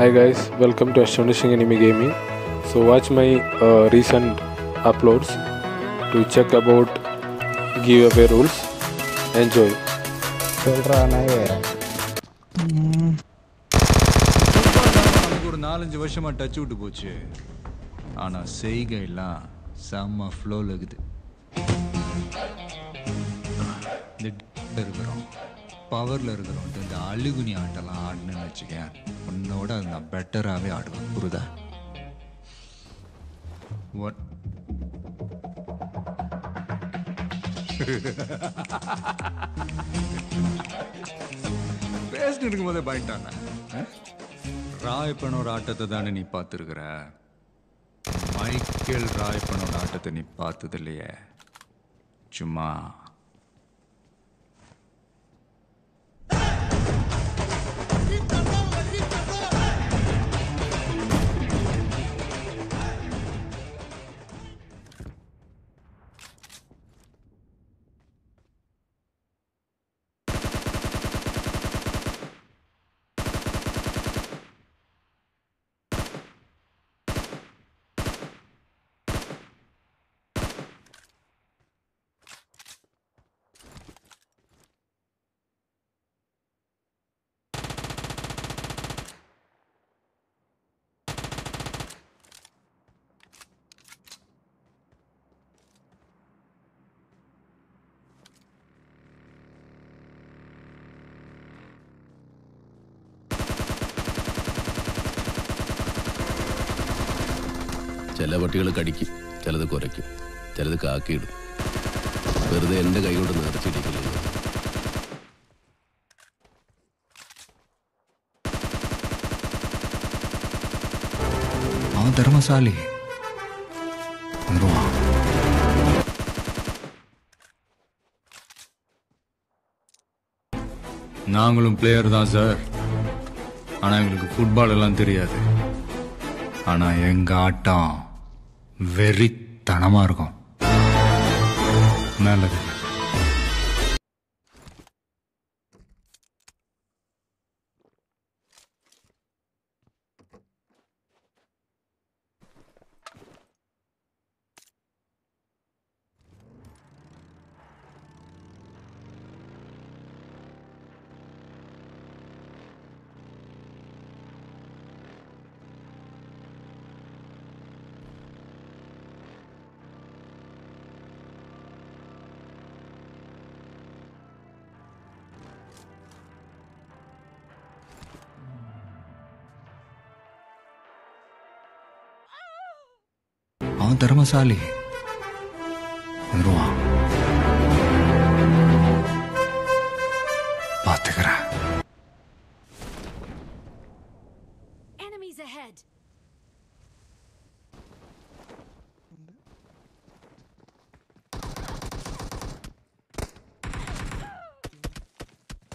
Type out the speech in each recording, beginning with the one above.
Hi guys, welcome to Astonishing Enemy Gaming. So watch my uh, recent uploads to check about giveaway rules. Enjoy. சொல்றா நாயே நமக்கு ஒரு நாலஞ்சு வருஷமா touch விட்டு போச்சு ஆனா செய்கை எல்லாம் செம்ம ஃப்ளோல இருக்குது ட- இருக்கிறோம் பவர்ல இருக்கிறோம் இந்த அழுகுனி ஆட்டெல்லாம் ஆடணும்னு வச்சுக்கேன். உன்னோட நான் பெட்டராகவே ஆடுவேன். புரிதா ஒன் பேசிட்டு இருக்கும்போதே பாயிட்டான ராயப்பனோட ஆட்டத்தை தானே நீ பார்த்துருக்குற? மைக்கேல் ராயப்பனோட ஆட்டத்தை நீ பார்த்தது இல்லையே சும்மா. ചില പട്ടികൾ കടിക്കും ചിലത് കുരയ്ക്കും ചിലത് കാക്കിയിടും വെറുതെ എൻ്റെ കൈ കൊണ്ട് നേർച്ചിടിക്കില്ല அவன் திறமசாலி வந்துருவான் நாங்களும் பிளேயர் தான் சார் ஆனா எங்களுக்கு ஃபுட்பால் எல்லாம் தெரியாது ஆனா எங்க ஆட்டம் வெறித்தனமாக இருக்கும். நல்லது. அவன் திறமசாலி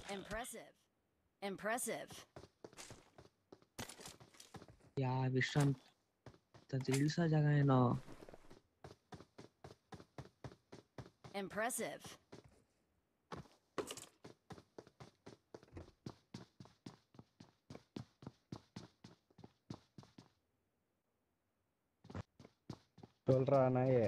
Impressive. Impressive. Yeah, Vishant. तर दिवसा जागा आहे ना Impressive. சொல்றா நாயே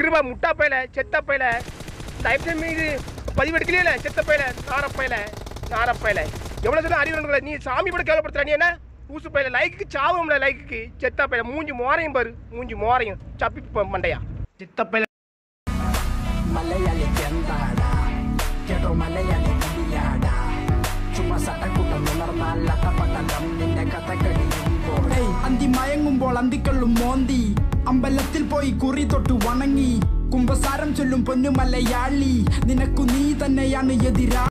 கிருபா முட்டா பையில செத்த பையில தயவு மீது பதிவெடுக்கலையே இல்லை செத்த பையில நாரப்பையில நாரப்பையில எவ்வளோ சொல்ல அறிவுறங்கள நீ சாமி பட கேவலப்படுத்துற நீ என்ன? ஊசு பையில லைக்கு சாவும்ல லைக்கு செத்த பையில மூஞ்சி மோரையும் பாரு மூஞ்சி மோரையும். சப்பி மண்டையா. செத்த பையில மலையாளி கெந்தாடா கெடோ மலையாளி சும்மா சட்டக்கூட்டம் உணர்ந்தால் கட்டப்பட்ட நின்ன கதை മയങ്ങുമ്പോൾ അന്തിക്കള്ളും മോന്തി. അമ്പലത്തിൽ പോയി കുറി തൊട്ട് വണങ്ങി. കുംഭസാരം ചൊല്ലും പൊന്നുമല്ലയാളി നിനക്കു നീ തന്നെയാണ് എതിരാളി